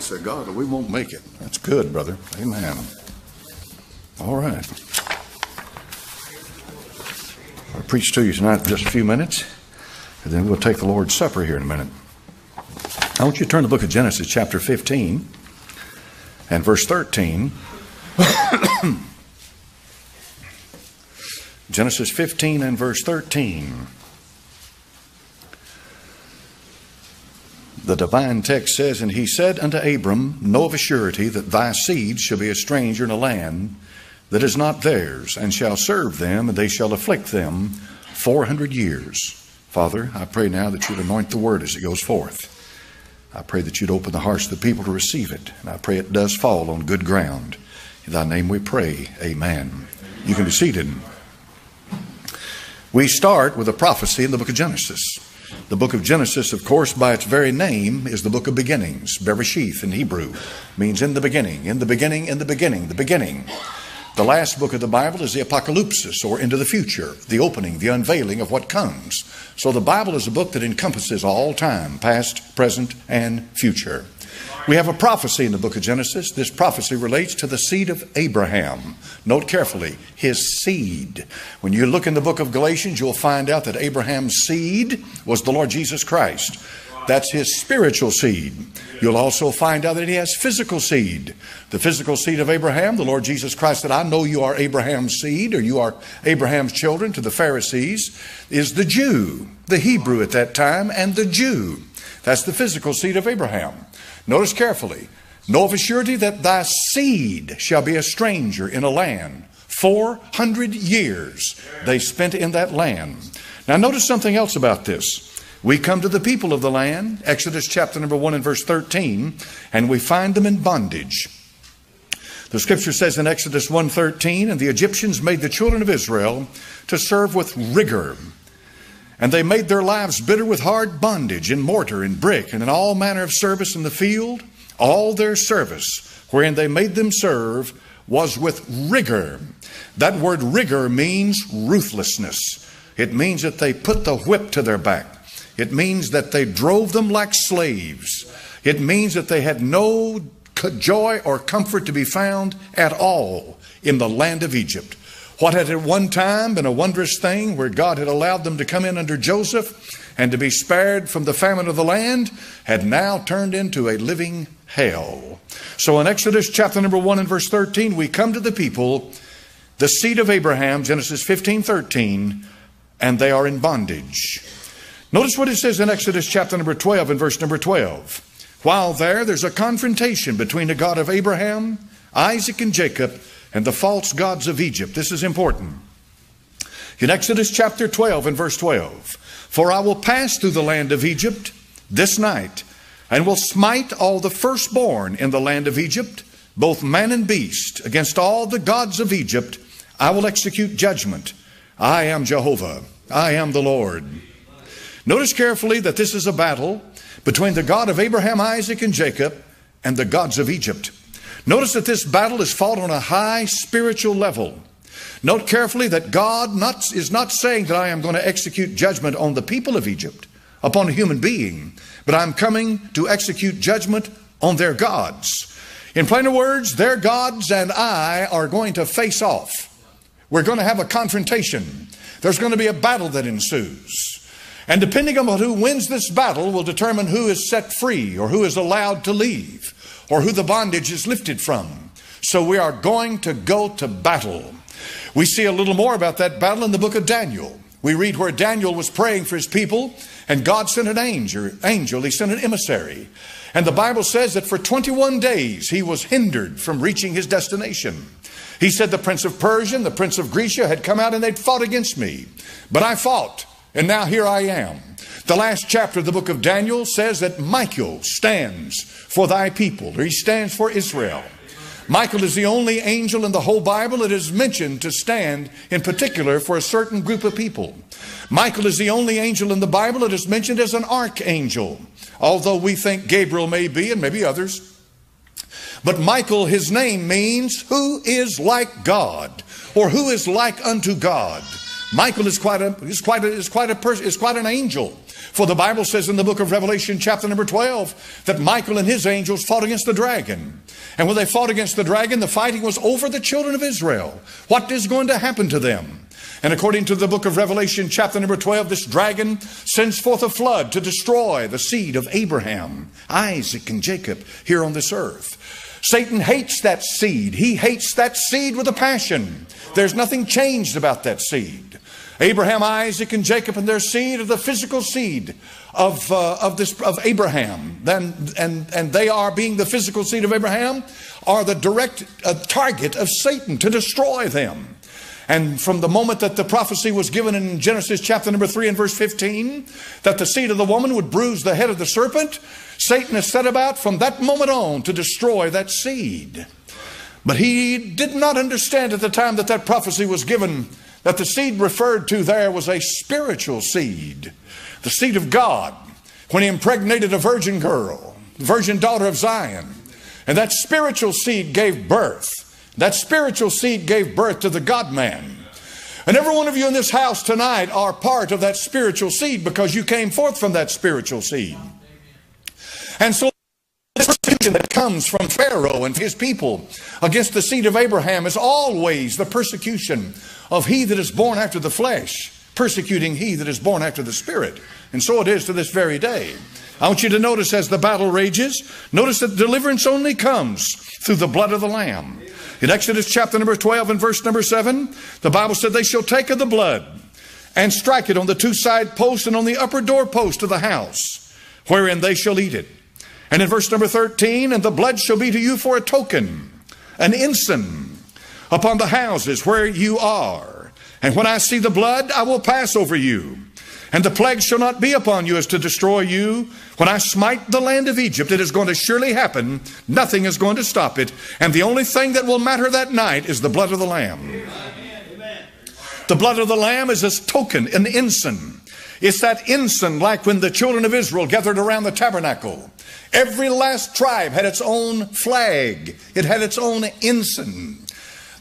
grace of God, or we won't make it. That's good, brother. Amen. All right. I'll preach to you tonight in just a few minutes, and then we'll take the Lord's Supper here in a minute. I want you to turn to the book of Genesis, chapter 15, and verse 13. Genesis 15 and verse 13. The divine text says, And he said unto Abram, Know of a surety that thy seed shall be a stranger in a land that is not theirs, and shall serve them, and they shall afflict them four hundred years. Father, I pray now that you'd anoint the word as it goes forth. I pray that you'd open the hearts of the people to receive it, and I pray it does fall on good ground. In thy name we pray. Amen. You can be seated. We start with a prophecy in the book of Genesis. The book of Genesis, of course, by its very name, is the book of beginnings. Bereshith in Hebrew means in the beginning, in the beginning, in the beginning, the beginning. The last book of the Bible is the Apocalypse, or into the future, the opening, the unveiling of what comes. So the Bible is a book that encompasses all time, past, present, and future. We have a prophecy in the book of Genesis. This prophecy relates to the seed of Abraham. Note carefully, his seed. When you look in the book of Galatians, you'll find out that Abraham's seed was the Lord Jesus Christ. That's his spiritual seed. You'll also find out that he has physical seed. The physical seed of Abraham, the Lord Jesus Christ said, I know you are Abraham's seed or you are Abraham's children to the Pharisees, is the Jew, the Hebrew at that time, and the Jew. That's the physical seed of Abraham. Notice carefully. Know of a surety that thy seed shall be a stranger in a land. 400 years they spent in that land. Now, notice something else about this. We come to the people of the land, Exodus chapter number 1 and verse 13, and we find them in bondage. The scripture says in Exodus 1:13, and the Egyptians made the children of Israel to serve with rigor. And they made their lives bitter with hard bondage in mortar and brick and in all manner of service in the field. All their service, wherein they made them serve, was with rigor. That word rigor means ruthlessness. It means that they put the whip to their back. It means that they drove them like slaves. It means that they had no joy or comfort to be found at all in the land of Egypt. What had at one time been a wondrous thing where God had allowed them to come in under Joseph and to be spared from the famine of the land had now turned into a living hell. So in Exodus chapter number 1 and verse 13, we come to the people, the seed of Abraham, Genesis 15 13, and they are in bondage. Notice what it says in Exodus chapter number 12 and verse number 12. While there, there's a confrontation between the God of Abraham, Isaac, and Jacob and the false gods of Egypt. This is important. In Exodus chapter 12 and verse 12, For I will pass through the land of Egypt this night, and will smite all the firstborn in the land of Egypt, both man and beast, against all the gods of Egypt. I will execute judgment. I am Jehovah. I am the Lord. Notice carefully that this is a battle between the God of Abraham, Isaac, and Jacob and the gods of Egypt. Notice that this battle is fought on a high spiritual level. Note carefully that God not, is not saying that I am going to execute judgment on the people of Egypt, upon a human being, but I'm coming to execute judgment on their gods. In plainer words, their gods and I are going to face off. We're going to have a confrontation. There's going to be a battle that ensues. And depending on who wins this battle will determine who is set free or who is allowed to leave or who the bondage is lifted from. So we are going to go to battle. We see a little more about that battle in the book of Daniel. We read where Daniel was praying for his people, and God sent an angel. Angel, he sent an emissary. And the Bible says that for 21 days he was hindered from reaching his destination. He said, The prince of Persia and the prince of Grecia had come out and they'd fought against me. But I fought, and now here I am. The last chapter of the book of Daniel says that Michael stands for thy people, or he stands for Israel. Michael is the only angel in the whole Bible that is mentioned to stand in particular for a certain group of people. Michael is the only angel in the Bible that is mentioned as an archangel, although we think Gabriel may be and maybe others. But Michael, his name means who is like God or who is like unto God. Michael is quite a is quite a, is quite a person is quite an angel. For the Bible says in the book of Revelation, chapter number 12, that Michael and his angels fought against the dragon. And when they fought against the dragon, the fighting was over the children of Israel. What is going to happen to them? And according to the book of Revelation, chapter number 12, this dragon sends forth a flood to destroy the seed of Abraham, Isaac, and Jacob here on this earth. Satan hates that seed. He hates that seed with a passion. There's nothing changed about that seed. Abraham, Isaac, and Jacob and their seed are the physical seed of, uh, of, this, of Abraham. Then, and, and they are, being the physical seed of Abraham, are the direct uh, target of Satan to destroy them. And from the moment that the prophecy was given in Genesis chapter number 3 and verse 15, that the seed of the woman would bruise the head of the serpent, Satan has set about from that moment on to destroy that seed. But he did not understand at the time that that prophecy was given that the seed referred to there was a spiritual seed, the seed of God, when he impregnated a virgin girl, the virgin daughter of Zion. And that spiritual seed gave birth. That spiritual seed gave birth to the God man. And every one of you in this house tonight are part of that spiritual seed because you came forth from that spiritual seed. And so persecution that comes from Pharaoh and his people against the seed of Abraham is always the persecution of he that is born after the flesh, persecuting he that is born after the spirit. And so it is to this very day. I want you to notice as the battle rages, notice that deliverance only comes through the blood of the Lamb. In Exodus chapter number 12 and verse number 7, the Bible said, They shall take of the blood and strike it on the two side posts and on the upper door post of the house, wherein they shall eat it. And in verse number 13, And the blood shall be to you for a token, an ensign upon the houses where you are. And when I see the blood, I will pass over you. And the plague shall not be upon you as to destroy you. When I smite the land of Egypt, it is going to surely happen. Nothing is going to stop it. And the only thing that will matter that night is the blood of the Lamb. The blood of the Lamb is a token, an ensign. It's that ensign like when the children of Israel gathered around the tabernacle. Every last tribe had its own flag. It had its own ensign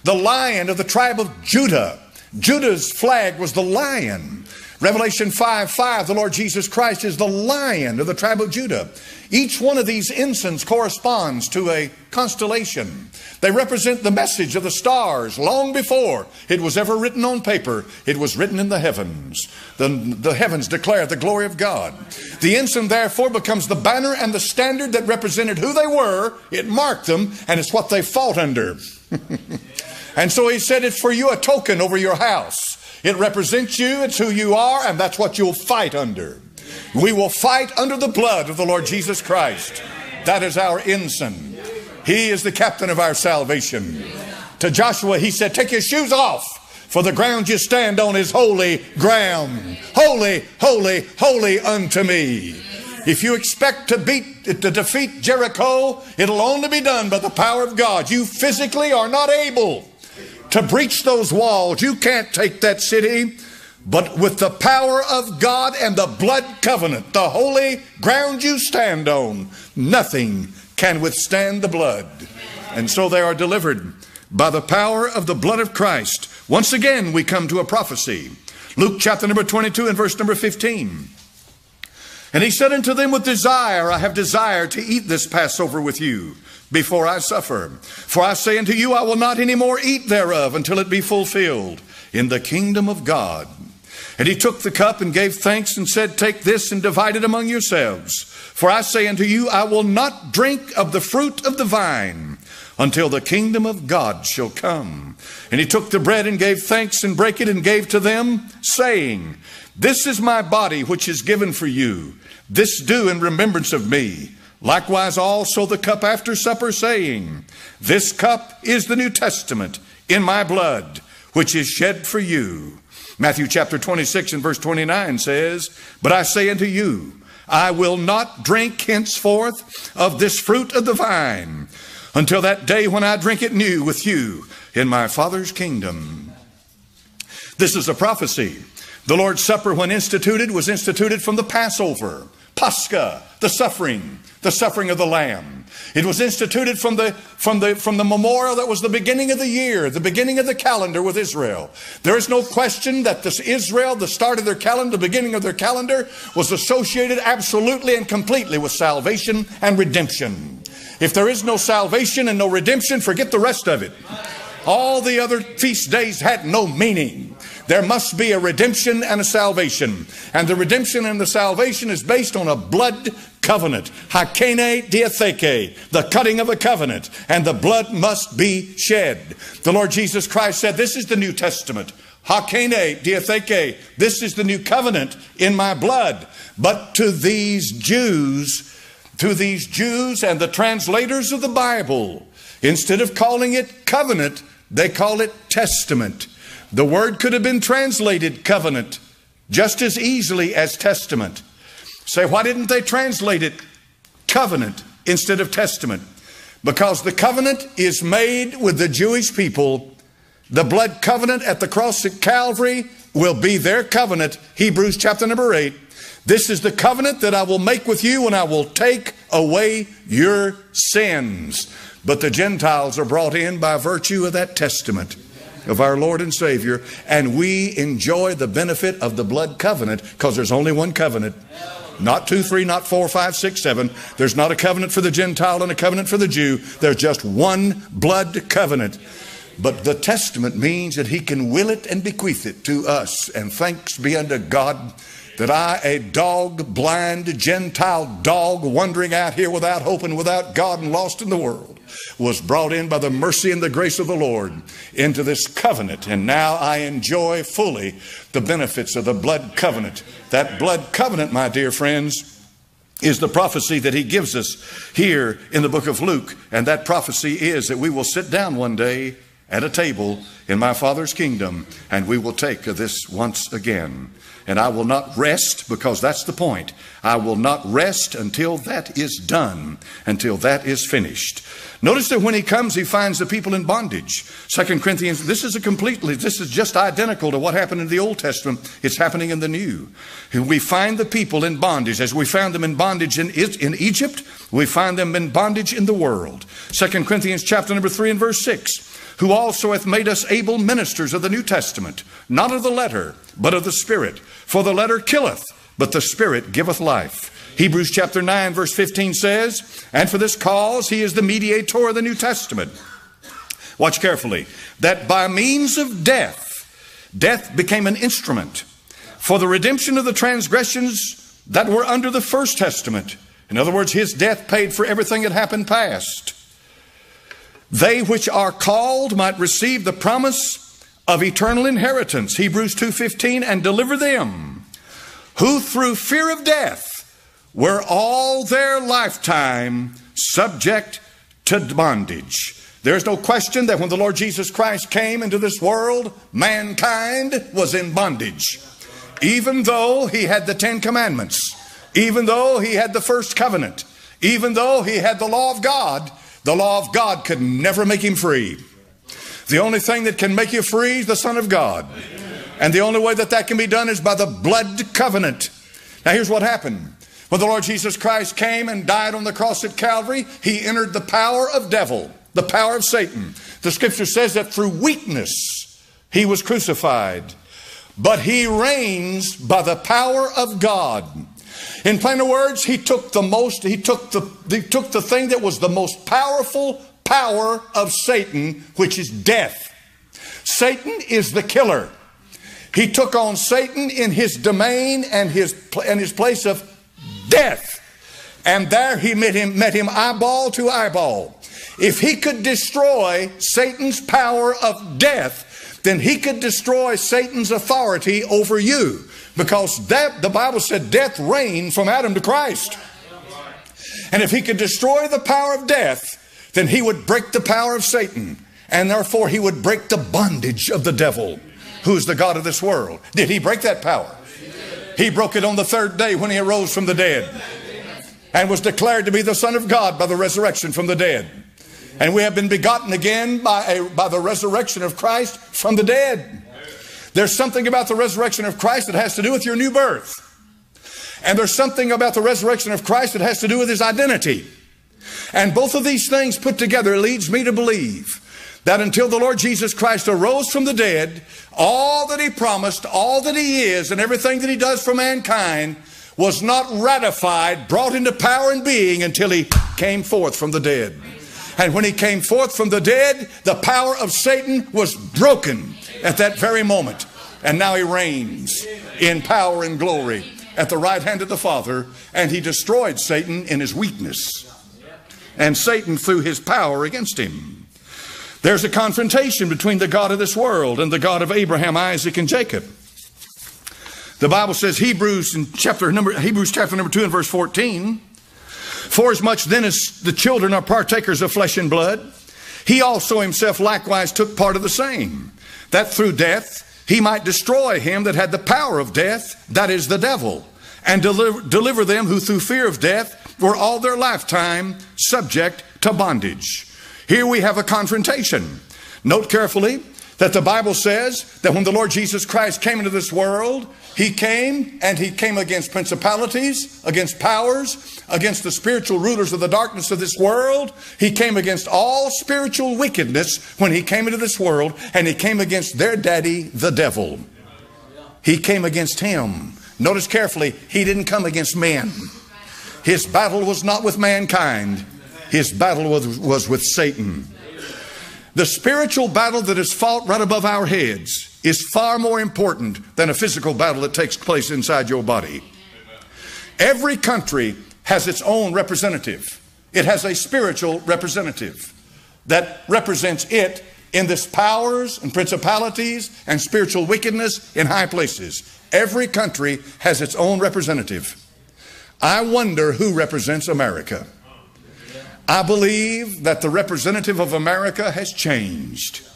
the lion of the tribe of Judah. Judah's flag was the lion. Revelation 5 5, the Lord Jesus Christ is the lion of the tribe of Judah. Each one of these ensigns corresponds to a constellation. They represent the message of the stars long before it was ever written on paper. It was written in the heavens. The, the heavens declare the glory of God. The ensign, therefore, becomes the banner and the standard that represented who they were. It marked them, and it's what they fought under. And so he said, It's for you a token over your house. It represents you, it's who you are, and that's what you'll fight under. We will fight under the blood of the Lord Jesus Christ. That is our ensign. He is the captain of our salvation. To Joshua, he said, Take your shoes off, for the ground you stand on is holy ground. Holy, holy, holy unto me. If you expect to beat to defeat Jericho, it'll only be done by the power of God. You physically are not able to breach those walls. You can't take that city. But with the power of God and the blood covenant, the holy ground you stand on, nothing can withstand the blood. And so they are delivered by the power of the blood of Christ. Once again, we come to a prophecy. Luke chapter number 22 and verse number 15. And he said unto them, With desire I have desired to eat this Passover with you before I suffer. For I say unto you, I will not any more eat thereof until it be fulfilled in the kingdom of God. And he took the cup and gave thanks and said, Take this and divide it among yourselves. For I say unto you, I will not drink of the fruit of the vine until the kingdom of God shall come. And he took the bread and gave thanks and brake it and gave to them, saying, This is my body which is given for you. This do in remembrance of me. Likewise, also the cup after supper, saying, This cup is the New Testament in my blood, which is shed for you. Matthew chapter 26 and verse 29 says, But I say unto you, I will not drink henceforth of this fruit of the vine until that day when I drink it new with you in my Father's kingdom. This is a prophecy. The Lord's Supper, when instituted, was instituted from the Passover. Pascha, the suffering, the suffering of the Lamb. It was instituted from the, from, the, from the memorial that was the beginning of the year, the beginning of the calendar with Israel. There is no question that this Israel, the start of their calendar, the beginning of their calendar, was associated absolutely and completely with salvation and redemption. If there is no salvation and no redemption, forget the rest of it. All the other feast days had no meaning. There must be a redemption and a salvation. And the redemption and the salvation is based on a blood covenant. Hakene diatheke, the cutting of a covenant. And the blood must be shed. The Lord Jesus Christ said, This is the New Testament. Hakene diatheke, this is the new covenant in my blood. But to these Jews, to these Jews and the translators of the Bible, instead of calling it covenant, they call it testament. The word could have been translated covenant just as easily as testament. Say, why didn't they translate it covenant instead of testament? Because the covenant is made with the Jewish people. The blood covenant at the cross at Calvary will be their covenant. Hebrews chapter number 8. This is the covenant that I will make with you and I will take away your sins. But the Gentiles are brought in by virtue of that testament of our Lord and Savior, and we enjoy the benefit of the blood covenant because there's only one covenant. Not two, three, not four, five, six, seven. There's not a covenant for the Gentile and a covenant for the Jew. There's just one blood covenant. But the testament means that he can will it and bequeath it to us. And thanks be unto God that I, a dog, blind, Gentile dog, wandering out here without hope and without God and lost in the world, was brought in by the mercy and the grace of the Lord into this covenant. And now I enjoy fully the benefits of the blood covenant. That blood covenant, my dear friends, is the prophecy that he gives us here in the book of Luke. And that prophecy is that we will sit down one day at a table in my Father's kingdom and we will take this once again. And I will not rest because that's the point. I will not rest until that is done, until that is finished. Notice that when he comes, he finds the people in bondage. Second Corinthians, this is a completely, this is just identical to what happened in the Old Testament. It's happening in the New. We find the people in bondage. As we found them in bondage in, in Egypt, we find them in bondage in the world. Second Corinthians chapter number 3 and verse 6 who also hath made us able ministers of the New Testament, not of the letter, but of the Spirit. For the letter killeth, but the Spirit giveth life. Hebrews chapter 9, verse 15 says, And for this cause he is the mediator of the New Testament. Watch carefully. That by means of death, death became an instrument for the redemption of the transgressions that were under the first testament. In other words, his death paid for everything that happened past they which are called might receive the promise of eternal inheritance hebrews 2.15 and deliver them who through fear of death were all their lifetime subject to bondage. There's no question that when the lord jesus christ came into this world mankind was in bondage. Even though he had the ten commandments even though he had the first covenant even though he had the law of god the law of God could never make him free. The only thing that can make you free is the Son of God. And the only way that that can be done is by the blood covenant. Now, here's what happened. When the Lord Jesus Christ came and died on the cross at Calvary, he entered the power of devil, the power of Satan. The scripture says that through weakness he was crucified. But he reigns by the power of God. In plain words, he took the most, he took the, he took the thing that was the most powerful power of Satan, which is death. Satan is the killer. He took on Satan in his domain and his, and his place of death. And there he met him, met him eyeball to eyeball. If he could destroy Satan's power of death, then he could destroy Satan's authority over you. Because that, the Bible said death reigned from Adam to Christ. And if he could destroy the power of death, then he would break the power of Satan. And therefore he would break the bondage of the devil, who is the God of this world. Did he break that power? He broke it on the third day when he arose from the dead and was declared to be the Son of God by the resurrection from the dead. And we have been begotten again by, a, by the resurrection of Christ from the dead. There's something about the resurrection of Christ that has to do with your new birth. And there's something about the resurrection of Christ that has to do with his identity. And both of these things put together leads me to believe that until the Lord Jesus Christ arose from the dead, all that he promised, all that he is, and everything that he does for mankind was not ratified, brought into power and being until he came forth from the dead. And when he came forth from the dead, the power of Satan was broken at that very moment. And now he reigns in power and glory at the right hand of the Father, and he destroyed Satan in his weakness. And Satan threw his power against him. There's a confrontation between the God of this world and the God of Abraham, Isaac, and Jacob. The Bible says Hebrews in chapter number Hebrews chapter number 2 and verse 14, for as much then as the children are partakers of flesh and blood, he also himself likewise took part of the same, that through death he might destroy him that had the power of death, that is the devil, and deliver, deliver them who through fear of death were all their lifetime subject to bondage. Here we have a confrontation. Note carefully that the Bible says that when the Lord Jesus Christ came into this world, He came and He came against principalities, against powers, against the spiritual rulers of the darkness of this world. He came against all spiritual wickedness when He came into this world, and He came against their daddy, the devil. He came against him. Notice carefully, He didn't come against men. His battle was not with mankind. His battle was, was with Satan. The spiritual battle that is fought right above our heads is far more important than a physical battle that takes place inside your body. Every country has its own representative. It has a spiritual representative that represents it in this powers and principalities and spiritual wickedness in high places. Every country has its own representative. I wonder who represents America. I believe that the representative of America has changed.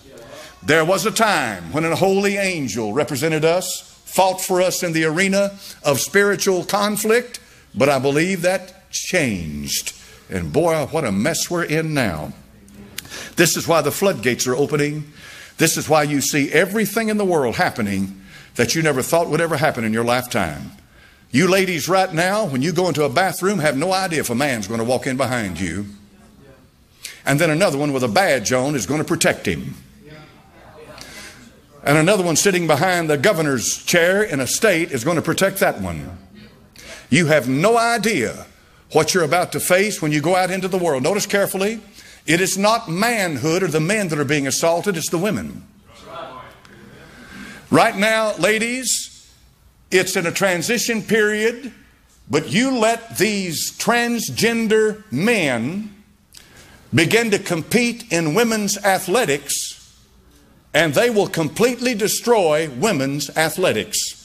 There was a time when a holy angel represented us, fought for us in the arena of spiritual conflict, but I believe that changed. And boy, what a mess we're in now. This is why the floodgates are opening. This is why you see everything in the world happening that you never thought would ever happen in your lifetime. You ladies, right now, when you go into a bathroom, have no idea if a man's going to walk in behind you and then another one with a badge on is going to protect him. And another one sitting behind the governor's chair in a state is going to protect that one. You have no idea what you're about to face when you go out into the world. Notice carefully, it is not manhood or the men that are being assaulted, it's the women. Right now, ladies, it's in a transition period, but you let these transgender men begin to compete in women's athletics, and they will completely destroy women's athletics.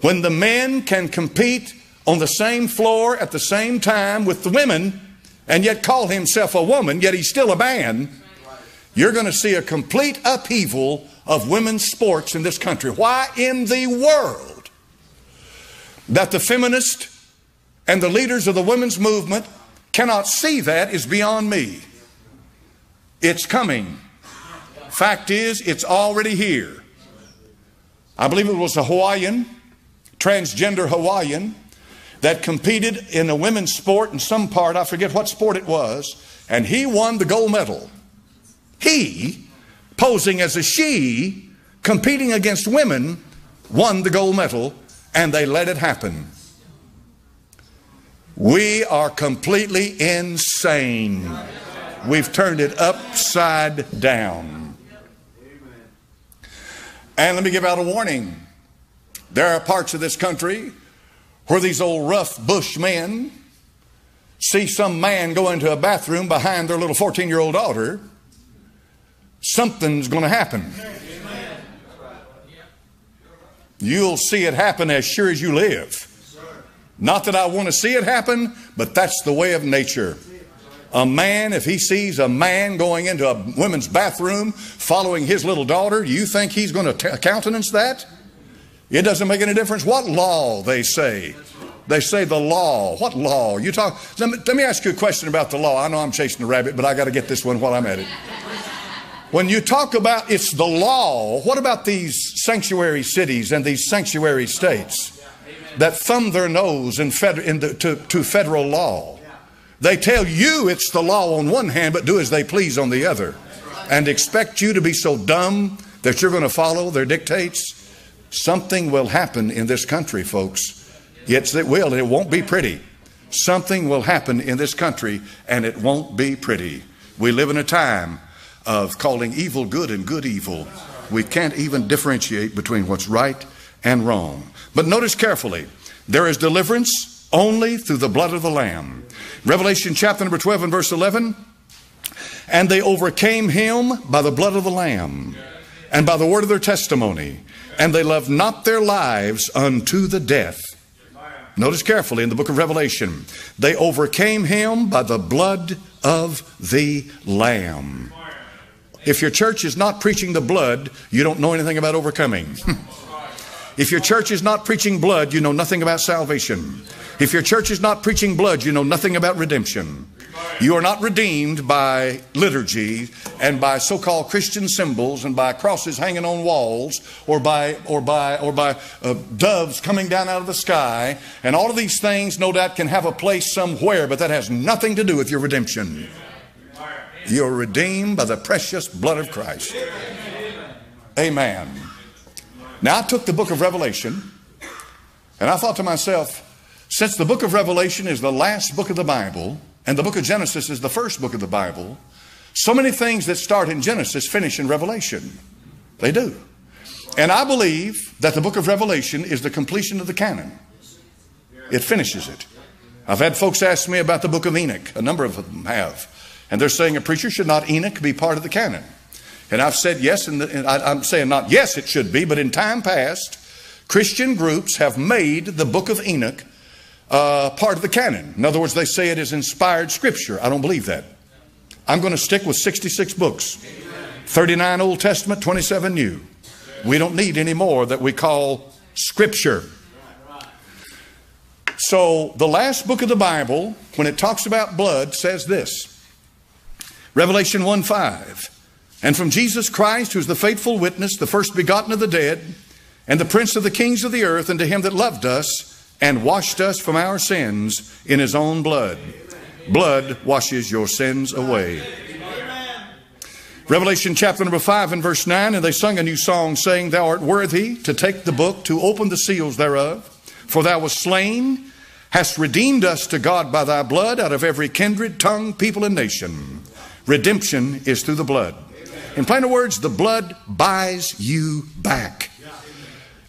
When the men can compete on the same floor at the same time with the women, and yet call himself a woman, yet he's still a man, you're going to see a complete upheaval of women's sports in this country. Why in the world that the feminists and the leaders of the women's movement cannot see that is beyond me. It's coming. Fact is, it's already here. I believe it was a Hawaiian, transgender Hawaiian, that competed in a women's sport in some part, I forget what sport it was, and he won the gold medal. He, posing as a she, competing against women, won the gold medal, and they let it happen. We are completely insane. We've turned it upside down. And let me give out a warning. There are parts of this country where these old rough bush men see some man go into a bathroom behind their little 14 year old daughter, something's going to happen. You'll see it happen as sure as you live. Not that I want to see it happen, but that's the way of nature. A man, if he sees a man going into a women's bathroom following his little daughter, you think he's going to countenance that? It doesn't make any difference what law they say. They say the law. What law? You talk. Let me, let me ask you a question about the law. I know I'm chasing a rabbit, but I got to get this one while I'm at it. When you talk about it's the law, what about these sanctuary cities and these sanctuary states? That thumb their nose in fed, in the, to, to federal law. They tell you it's the law on one hand, but do as they please on the other. And expect you to be so dumb that you're going to follow their dictates. Something will happen in this country, folks. Yes, it will, and it won't be pretty. Something will happen in this country, and it won't be pretty. We live in a time of calling evil good and good evil. We can't even differentiate between what's right and wrong. But notice carefully there is deliverance only through the blood of the Lamb. Revelation chapter number 12 and verse 11. And they overcame him by the blood of the Lamb and by the word of their testimony, and they loved not their lives unto the death. Notice carefully in the book of Revelation, they overcame him by the blood of the Lamb. If your church is not preaching the blood, you don't know anything about overcoming. if your church is not preaching blood, you know nothing about salvation. If your church is not preaching blood, you know nothing about redemption. You are not redeemed by liturgy and by so-called Christian symbols and by crosses hanging on walls or by or by or by uh, doves coming down out of the sky. And all of these things, no doubt, can have a place somewhere, but that has nothing to do with your redemption. You're redeemed by the precious blood of Christ. Amen. Now I took the book of Revelation and I thought to myself, since the book of Revelation is the last book of the Bible, and the book of Genesis is the first book of the Bible, so many things that start in Genesis finish in Revelation. They do. And I believe that the book of Revelation is the completion of the canon. It finishes it. I've had folks ask me about the book of Enoch. A number of them have. And they're saying a preacher should not Enoch be part of the canon. And I've said yes, and, I, am saying not yes, it should be, but in time past, Christian groups have made the book of Enoch uh, part of the canon. In other words, they say it is inspired scripture. I don't believe that. I'm going to stick with 66 books 39 Old Testament, 27 New. We don't need any more that we call scripture. So, the last book of the Bible, when it talks about blood, says this Revelation 1 5. And from Jesus Christ, who's the faithful witness, the first begotten of the dead, and the prince of the kings of the earth, and to him that loved us and washed us from our sins in his own blood. Blood washes your sins away. Revelation chapter number 5 and verse 9, and they sung a new song, saying, Thou art worthy to take the book, to open the seals thereof, for thou wast slain, hast redeemed us to God by thy blood out of every kindred, tongue, people, and nation. Redemption is through the blood. In plainer words, the blood buys you back.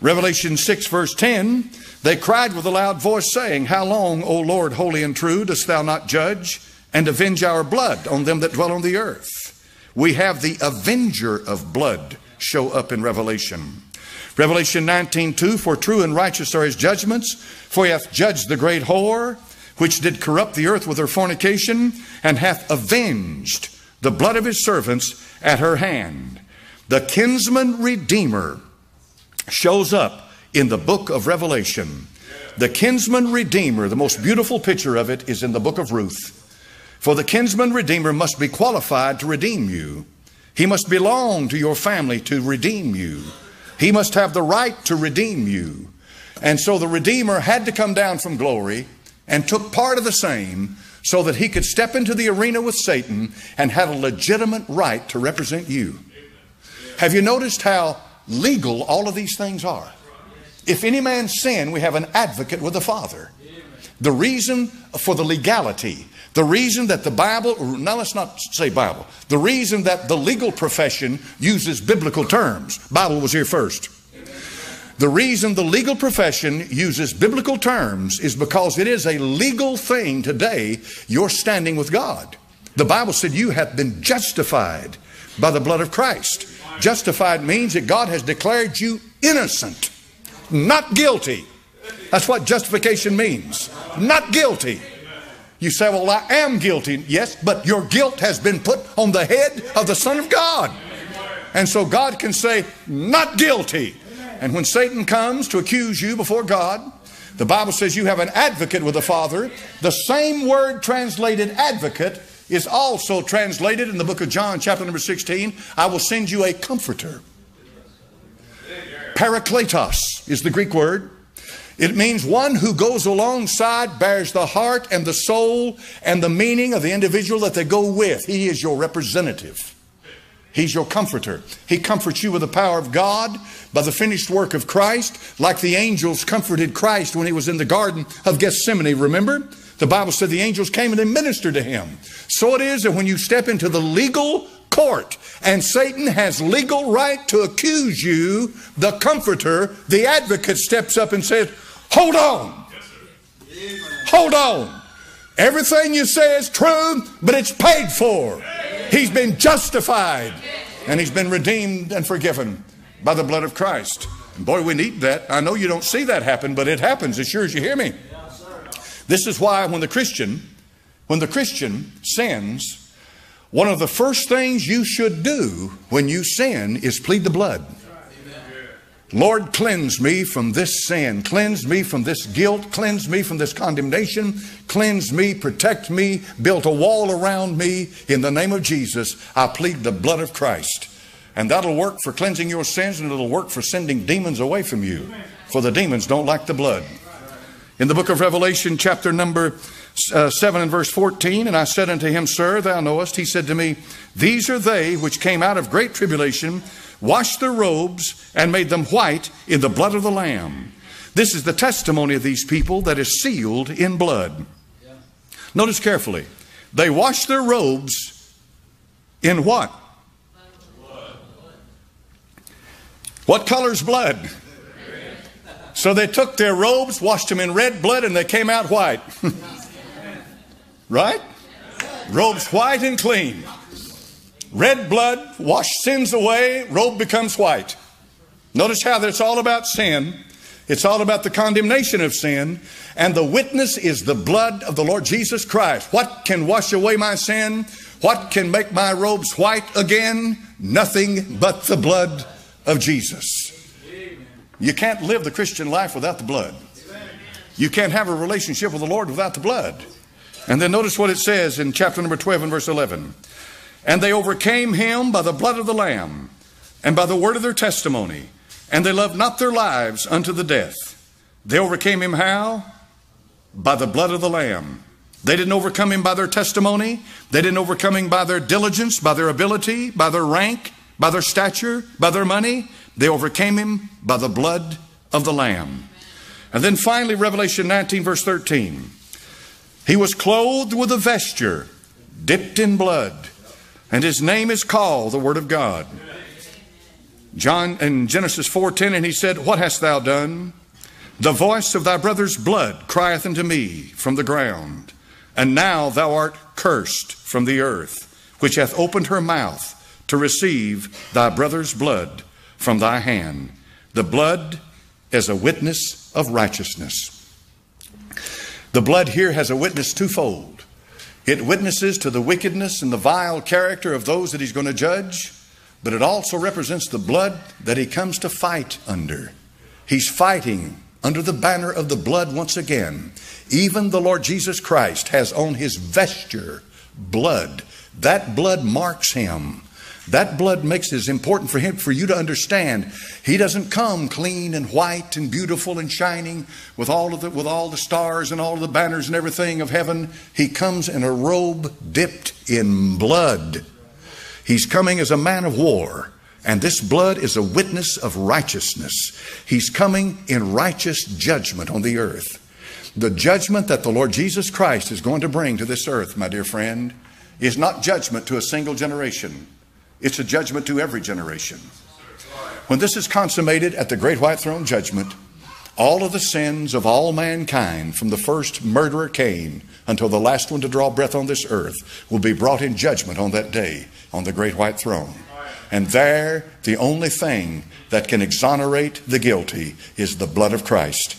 Revelation 6, verse 10 they cried with a loud voice, saying, How long, O Lord, holy and true, dost thou not judge and avenge our blood on them that dwell on the earth? We have the avenger of blood show up in Revelation. Revelation 19:2 For true and righteous are his judgments, for he hath judged the great whore, which did corrupt the earth with her fornication, and hath avenged the blood of his servants at her hand. The kinsman redeemer shows up in the book of Revelation. The kinsman redeemer, the most beautiful picture of it is in the book of Ruth. For the kinsman redeemer must be qualified to redeem you. He must belong to your family to redeem you. He must have the right to redeem you. And so the Redeemer had to come down from glory and took part of the same so that he could step into the arena with Satan and had a legitimate right to represent you. Have you noticed how legal all of these things are? If any man sin, we have an advocate with the Father. The reason for the legality, the reason that the Bible, now let's not say Bible, the reason that the legal profession uses biblical terms, Bible was here first. The reason the legal profession uses biblical terms is because it is a legal thing today, you're standing with God. The Bible said you have been justified by the blood of Christ. Justified means that God has declared you innocent not guilty. That's what justification means. Not guilty. You say, Well, I am guilty. Yes, but your guilt has been put on the head of the Son of God. And so God can say, Not guilty. And when Satan comes to accuse you before God, the Bible says you have an advocate with the Father. The same word translated advocate is also translated in the book of John, chapter number 16. I will send you a comforter. Parakletos is the Greek word. It means one who goes alongside, bears the heart and the soul and the meaning of the individual that they go with. He is your representative. He's your comforter. He comforts you with the power of God by the finished work of Christ, like the angels comforted Christ when he was in the Garden of Gethsemane. Remember? The Bible said the angels came and they ministered to him. So it is that when you step into the legal court and Satan has legal right to accuse you, the comforter, the advocate steps up and says, Hold on. Hold on. Everything you say is true, but it's paid for. He's been justified and he's been redeemed and forgiven by the blood of Christ. And boy, we need that. I know you don't see that happen, but it happens as sure as you hear me. This is why when the Christian, when the Christian sins, one of the first things you should do when you sin is plead the blood. Lord, cleanse me from this sin. Cleanse me from this guilt. Cleanse me from this condemnation. Cleanse me, protect me, build a wall around me. In the name of Jesus, I plead the blood of Christ. And that'll work for cleansing your sins and it'll work for sending demons away from you. For the demons don't like the blood. In the book of Revelation, chapter number uh, 7 and verse 14, and I said unto him, Sir, thou knowest, he said to me, These are they which came out of great tribulation washed their robes, and made them white in the blood of the Lamb. This is the testimony of these people that is sealed in blood. Notice carefully. They washed their robes in what? What color's blood? So they took their robes, washed them in red blood, and they came out white. right? Robes white and clean. Red blood, wash sins away, robe becomes white. Notice how it's all about sin. It's all about the condemnation of sin. And the witness is the blood of the Lord Jesus Christ. What can wash away my sin? What can make my robes white again? Nothing but the blood of Jesus. You can't live the Christian life without the blood. You can't have a relationship with the Lord without the blood. And then notice what it says in chapter number 12 and verse 11. And they overcame him by the blood of the Lamb and by the word of their testimony. And they loved not their lives unto the death. They overcame him how? By the blood of the Lamb. They didn't overcome him by their testimony. They didn't overcome him by their diligence, by their ability, by their rank, by their stature, by their money. They overcame him by the blood of the Lamb. And then finally, Revelation 19, verse 13. He was clothed with a vesture dipped in blood and his name is called the Word of God. John in Genesis 4:10 and he said, "What hast thou done? The voice of thy brother's blood crieth unto me from the ground, and now thou art cursed from the earth, which hath opened her mouth to receive thy brother's blood from thy hand. The blood is a witness of righteousness." The blood here has a witness twofold. It witnesses to the wickedness and the vile character of those that he's going to judge, but it also represents the blood that he comes to fight under. He's fighting under the banner of the blood once again. Even the Lord Jesus Christ has on his vesture blood. That blood marks him. That blood makes it important for him for you to understand. He doesn't come clean and white and beautiful and shining with all of the with all the stars and all the banners and everything of heaven. He comes in a robe dipped in blood. He's coming as a man of war. And this blood is a witness of righteousness. He's coming in righteous judgment on the earth. The judgment that the Lord Jesus Christ is going to bring to this earth, my dear friend, is not judgment to a single generation. It's a judgment to every generation. When this is consummated at the great white throne judgment, all of the sins of all mankind, from the first murderer Cain until the last one to draw breath on this earth, will be brought in judgment on that day on the great white throne. And there, the only thing that can exonerate the guilty is the blood of Christ.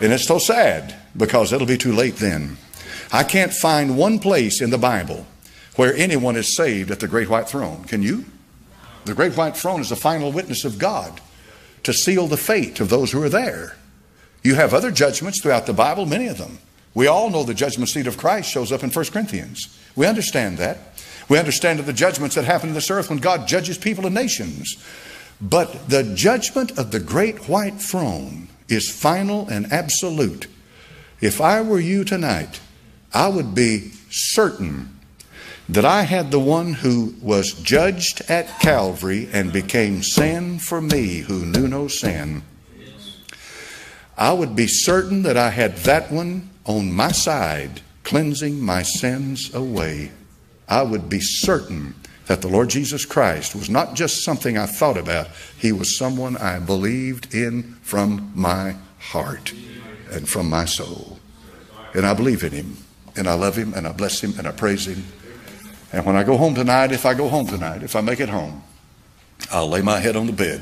And it's so sad because it'll be too late then. I can't find one place in the Bible where anyone is saved at the great white throne. Can you? The great white throne is the final witness of God to seal the fate of those who are there. You have other judgments throughout the Bible, many of them. We all know the judgment seat of Christ shows up in 1 Corinthians. We understand that. We understand the judgments that happen in this earth when God judges people and nations. But the judgment of the great white throne is final and absolute. If I were you tonight, I would be certain that I had the one who was judged at Calvary and became sin for me who knew no sin. I would be certain that I had that one on my side, cleansing my sins away. I would be certain that the Lord Jesus Christ was not just something I thought about, He was someone I believed in from my heart and from my soul. And I believe in Him, and I love Him, and I bless Him, and I praise Him. And when I go home tonight, if I go home tonight, if I make it home, I'll lay my head on the bed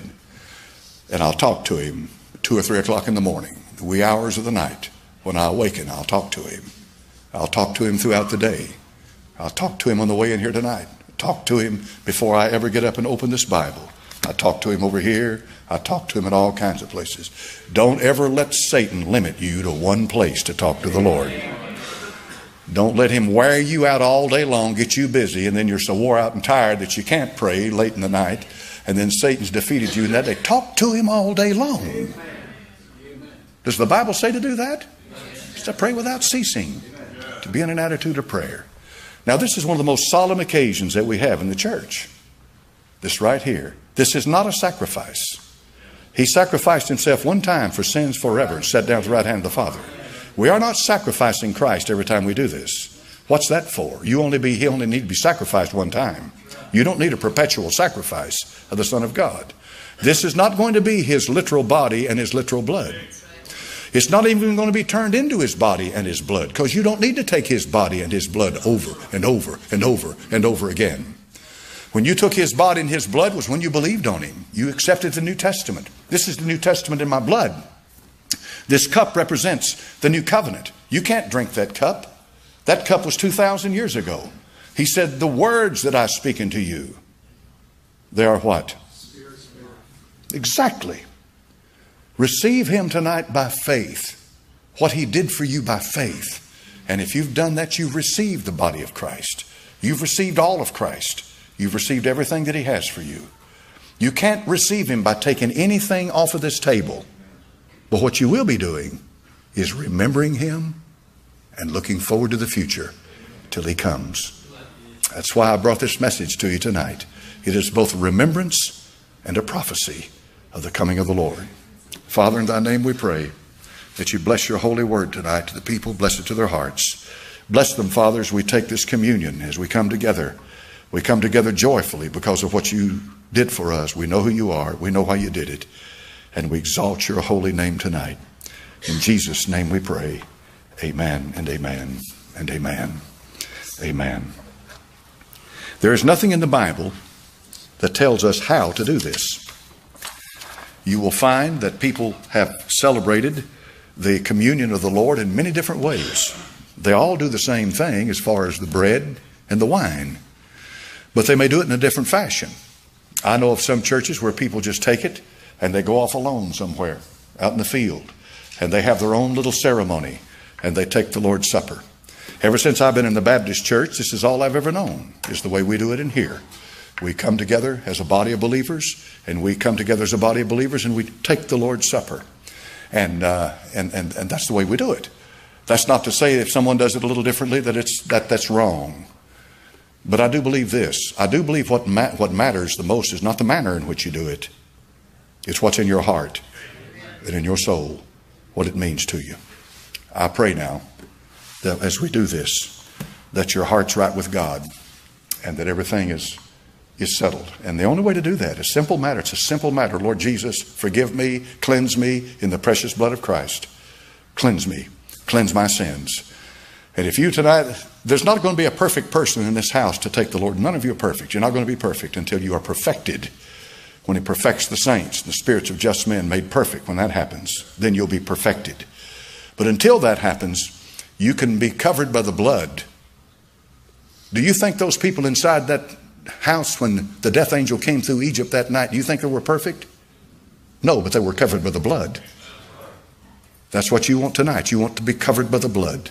and I'll talk to Him two or three o'clock in the morning, the wee hours of the night. When I awaken, I'll talk to Him. I'll talk to Him throughout the day. I'll talk to Him on the way in here tonight talk to him before I ever get up and open this Bible. I talk to him over here. I talk to him in all kinds of places. Don't ever let Satan limit you to one place to talk to the Lord. Don't let him wear you out all day long, get you busy, and then you're so wore out and tired that you can't pray late in the night, and then Satan's defeated you in that day. Talk to him all day long. Does the Bible say to do that? It's to pray without ceasing, to be in an attitude of prayer. Now, this is one of the most solemn occasions that we have in the church. This right here. This is not a sacrifice. He sacrificed himself one time for sins forever and sat down at the right hand of the Father. We are not sacrificing Christ every time we do this. What's that for? You only be, he only need to be sacrificed one time. You don't need a perpetual sacrifice of the Son of God. This is not going to be his literal body and his literal blood. It's not even going to be turned into his body and his blood because you don't need to take his body and his blood over and over and over and over again. When you took his body and his blood was when you believed on him. You accepted the New Testament. This is the New Testament in my blood. This cup represents the new covenant. You can't drink that cup. That cup was 2,000 years ago. He said, The words that I speak unto you, they are what? Exactly. Receive Him tonight by faith, what He did for you by faith. And if you've done that, you've received the body of Christ. You've received all of Christ. You've received everything that He has for you. You can't receive Him by taking anything off of this table. But what you will be doing is remembering Him and looking forward to the future till He comes. That's why I brought this message to you tonight. It is both remembrance and a prophecy of the coming of the Lord. Father, in thy name we pray that you bless your holy word tonight to the people, bless it to their hearts. Bless them, Father, as we take this communion, as we come together. We come together joyfully because of what you did for us. We know who you are, we know why you did it, and we exalt your holy name tonight. In Jesus' name we pray. Amen and amen and amen. Amen. There is nothing in the Bible that tells us how to do this you will find that people have celebrated the communion of the Lord in many different ways. They all do the same thing as far as the bread and the wine, but they may do it in a different fashion. I know of some churches where people just take it and they go off alone somewhere out in the field and they have their own little ceremony and they take the Lord's Supper. Ever since I've been in the Baptist church, this is all I've ever known, is the way we do it in here. We come together as a body of believers, and we come together as a body of believers, and we take the Lord's Supper. And, uh, and, and, and that's the way we do it. That's not to say if someone does it a little differently that, it's, that that's wrong. But I do believe this. I do believe what, ma- what matters the most is not the manner in which you do it, it's what's in your heart and in your soul, what it means to you. I pray now that as we do this, that your heart's right with God and that everything is is settled. And the only way to do that is a simple matter, it's a simple matter. Lord Jesus, forgive me, cleanse me in the precious blood of Christ. Cleanse me, cleanse my sins. And if you tonight, there's not going to be a perfect person in this house to take the Lord. None of you are perfect. You're not going to be perfect until you are perfected. When He perfects the saints, the spirits of just men made perfect, when that happens, then you'll be perfected. But until that happens, you can be covered by the blood. Do you think those people inside that house when the death angel came through Egypt that night, do you think they were perfect? No, but they were covered by the blood. That's what you want tonight. You want to be covered by the blood.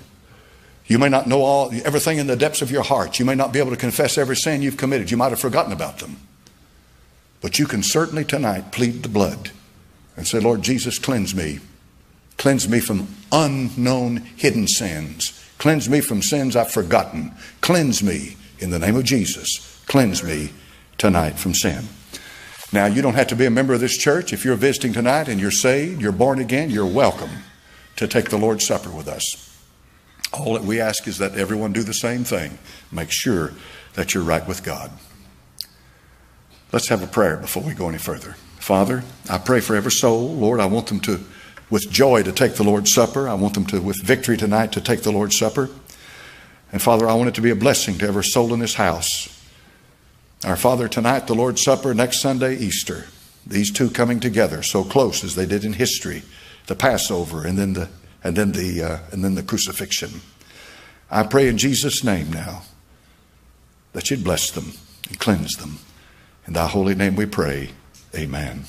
You may not know all everything in the depths of your heart. You may not be able to confess every sin you've committed. You might have forgotten about them. But you can certainly tonight plead the blood and say, Lord Jesus, cleanse me Cleanse me from unknown hidden sins. Cleanse me from sins I've forgotten. Cleanse me in the name of Jesus. Cleanse me tonight from sin. Now, you don't have to be a member of this church. If you're visiting tonight and you're saved, you're born again, you're welcome to take the Lord's Supper with us. All that we ask is that everyone do the same thing. Make sure that you're right with God. Let's have a prayer before we go any further. Father, I pray for every soul. Lord, I want them to with joy to take the Lord's Supper. I want them to, with victory tonight, to take the Lord's Supper. And Father, I want it to be a blessing to every soul in this house. Our Father, tonight, the Lord's Supper, next Sunday, Easter. These two coming together so close as they did in history, the Passover and then the and then the uh, and then the crucifixion. I pray in Jesus' name now that you'd bless them and cleanse them. In thy holy name we pray. Amen.